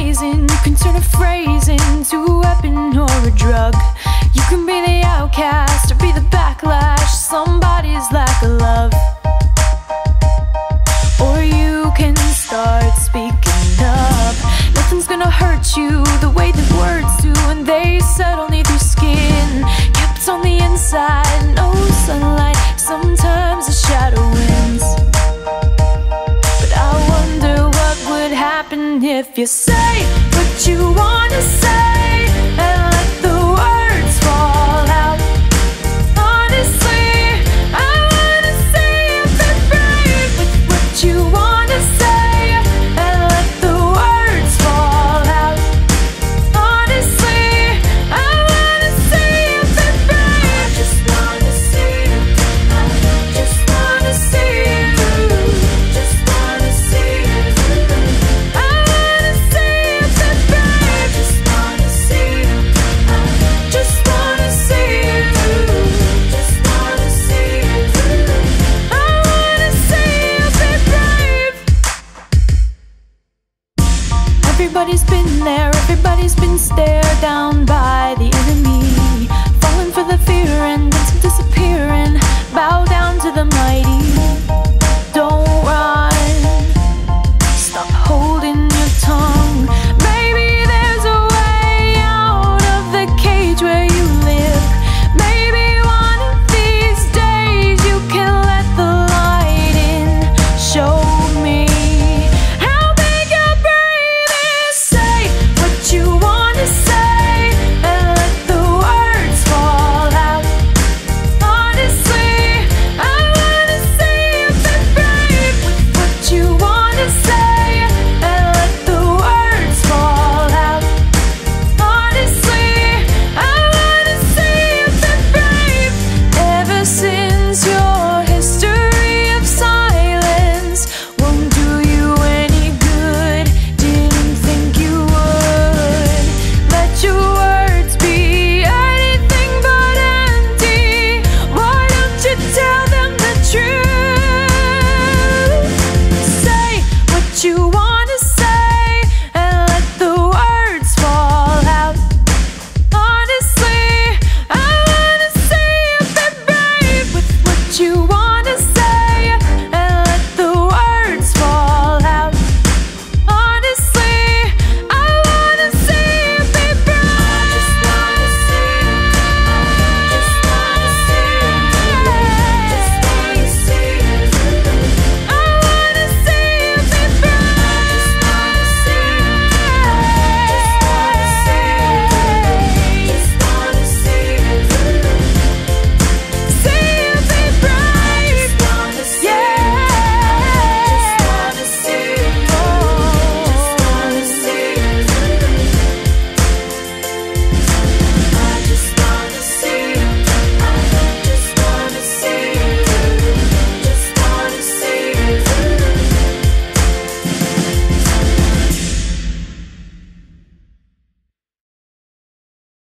amazing. You can turn a phrase into a weapon or a drug. You can be the outcast or be the backlash. Somebody's lack of love. Or you can start speaking up. Nothing's gonna hurt you the way that words do when they settle neath your skin. Kept on the inside, no sunlight. Sometimes if you say what you wanna say. Everybody's been there, everybody's been stared down by the enemy. Falling for the fear and you want.